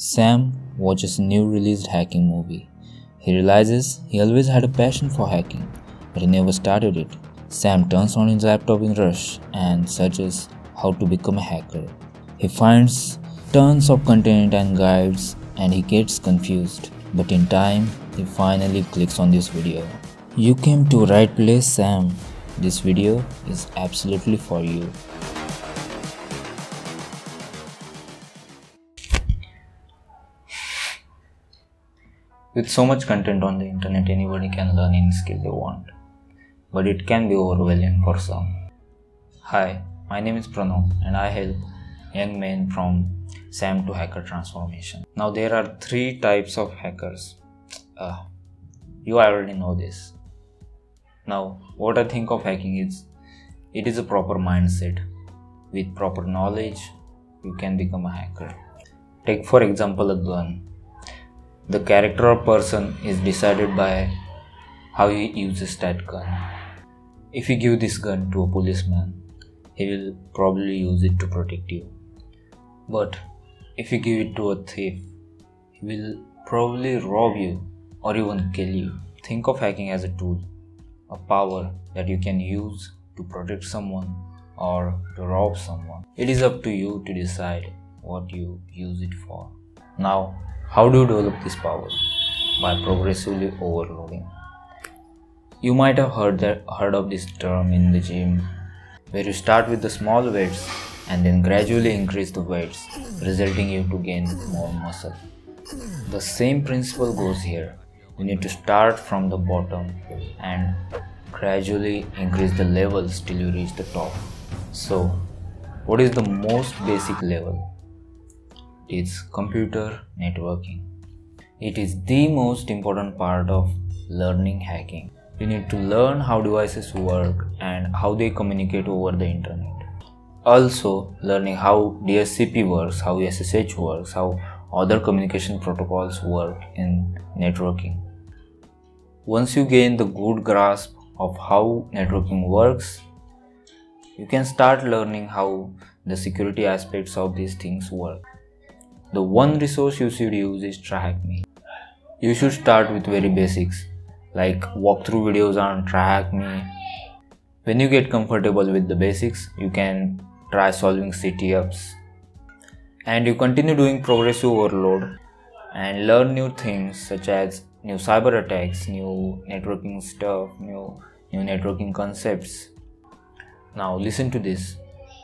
Sam watches a new released hacking movie. He realizes he always had a passion for hacking, but he never started it. Sam turns on his laptop in rush and searches how to become a hacker. He finds tons of content and guides and he gets confused. But in time, he finally clicks on this video. You came to right place Sam. This video is absolutely for you. With so much content on the internet, anybody can learn any skill they want. But it can be overwhelming for some. Hi, my name is Pranav and I help young men from SAM to hacker transformation. Now, there are three types of hackers. Uh, you already know this. Now, what I think of hacking is it is a proper mindset. With proper knowledge, you can become a hacker. Take, for example, a gun the character or person is decided by how he uses that gun. If you give this gun to a policeman, he will probably use it to protect you. But if you give it to a thief, he will probably rob you or even kill you. Think of hacking as a tool, a power that you can use to protect someone or to rob someone. It is up to you to decide what you use it for. Now, how do you develop this power? By progressively overloading. You might have heard that heard of this term in the gym where you start with the small weights and then gradually increase the weights, resulting you to gain more muscle. The same principle goes here. You need to start from the bottom and gradually increase the levels till you reach the top. So, what is the most basic level? Is computer networking. It is the most important part of learning hacking. You need to learn how devices work and how they communicate over the internet. Also, learning how DHCP works, how SSH works, how other communication protocols work in networking. Once you gain the good grasp of how networking works, you can start learning how the security aspects of these things work. The one resource you should use is TryHackMe. You should start with very basics like walkthrough videos on TryHackMe. When you get comfortable with the basics, you can try solving CTFs. And you continue doing progressive overload and learn new things such as new cyber attacks, new networking stuff, new new networking concepts. Now listen to this.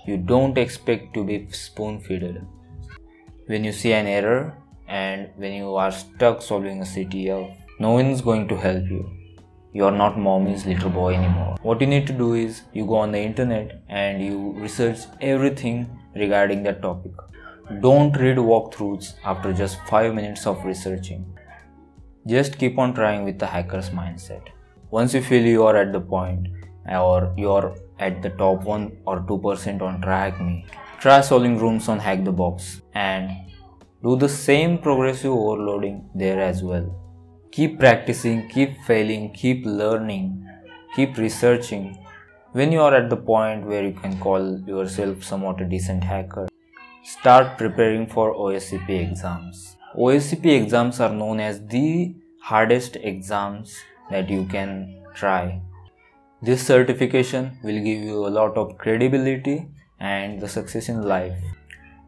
You don't expect to be spoon fed when you see an error and when you are stuck solving a CTF, no one is going to help you. You are not mommy's little boy anymore. What you need to do is you go on the internet and you research everything regarding that topic. Don't read walkthroughs after just 5 minutes of researching. Just keep on trying with the hacker's mindset. Once you feel you are at the point or you are at the top 1 or 2% on TryHackMe, Try solving rooms on Hack the Box and do the same progressive overloading there as well. Keep practicing, keep failing, keep learning, keep researching. When you are at the point where you can call yourself somewhat a decent hacker, start preparing for OSCP exams. OSCP exams are known as the hardest exams that you can try. This certification will give you a lot of credibility and the success in life.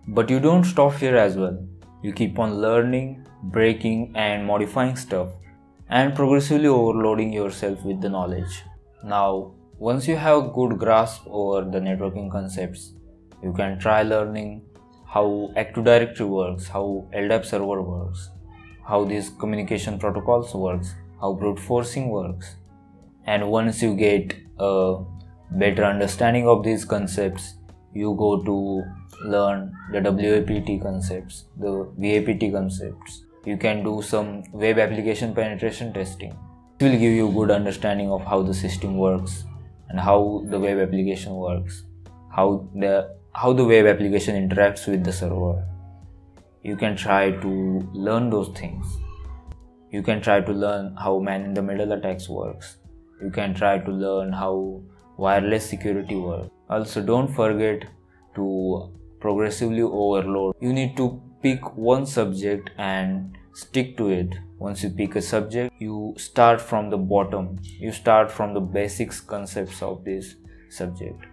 But you don't stop here as well. You keep on learning, breaking, and modifying stuff, and progressively overloading yourself with the knowledge. Now, once you have a good grasp over the networking concepts, you can try learning how Active Directory works, how LDAP server works, how these communication protocols works, how brute forcing works. And once you get a better understanding of these concepts, you go to learn the WAPT concepts, the VAPT concepts. You can do some web application penetration testing. It will give you good understanding of how the system works and how the web application works, how the how the web application interacts with the server. You can try to learn those things. You can try to learn how man in the middle attacks works. You can try to learn how wireless security world. also don't forget to progressively overload. You need to pick one subject and stick to it. Once you pick a subject, you start from the bottom. You start from the basics concepts of this subject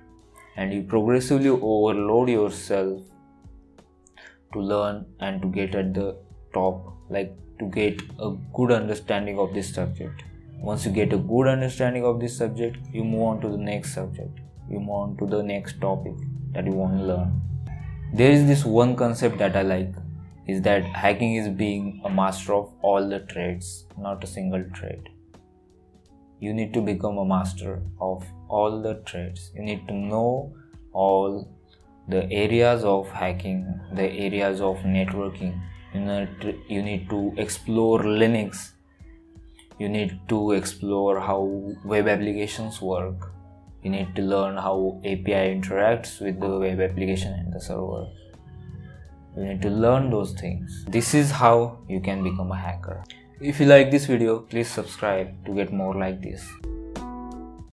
and you progressively overload yourself to learn and to get at the top like to get a good understanding of this subject once you get a good understanding of this subject you move on to the next subject. You move on to the next topic that you want to learn. There is this one concept that i like is that hacking is being a master of all the trades not a single trade you need to become a master of all the trades you need to know all the areas of hacking the areas of networking. You need to, explore linux you need to explore how web applications work. You need to learn how api interacts with the web application and the server. You need to learn those things. This is how you can become a hacker. If you like this video please subscribe to get more like this